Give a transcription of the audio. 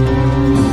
Música